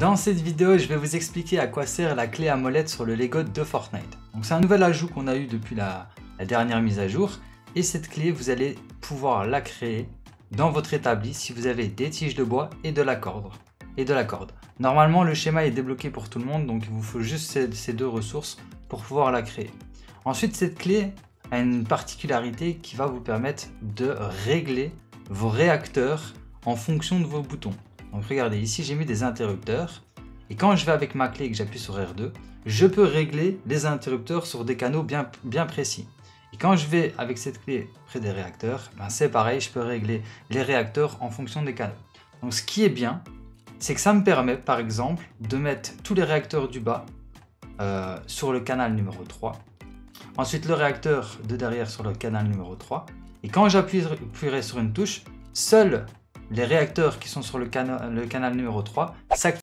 Dans cette vidéo, je vais vous expliquer à quoi sert la clé à molette sur le Lego de Fortnite. Donc c'est un nouvel ajout qu'on a eu depuis la, dernière mise à jour. Et cette clé, vous allez pouvoir la créer dans votre établi si vous avez des tiges de bois et de la corde. Et de la corde. Normalement, le schéma est débloqué pour tout le monde, donc il vous faut juste ces deux ressources pour pouvoir la créer. Ensuite, cette clé a une particularité qui va vous permettre de régler vos réacteurs en fonction de vos boutons. Donc regardez, ici j'ai mis des interrupteurs. Et quand je vais avec ma clé et que j'appuie sur R2, je peux régler les interrupteurs sur des canaux bien, précis. Et quand je vais avec cette clé près des réacteurs, ben c'est pareil, je peux régler les réacteurs en fonction des canaux. Donc ce qui est bien, c'est que ça me permet par exemple de mettre tous les réacteurs du bas euh, sur le canal numéro 3. Ensuite le réacteur de derrière sur le canal numéro 3. Et quand j'appuierai sur une touche, seul les réacteurs qui sont sur le, canal numéro 3 s'activent